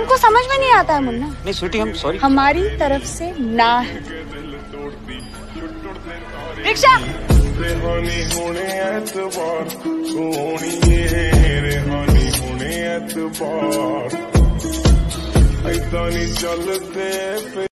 तुमको समझ में नहीं आता है मुन्ना नहीं स्वीटी हम सॉरी हमारी तरफ़ से ना है रिक्शा रेहानी होने नहीं चलते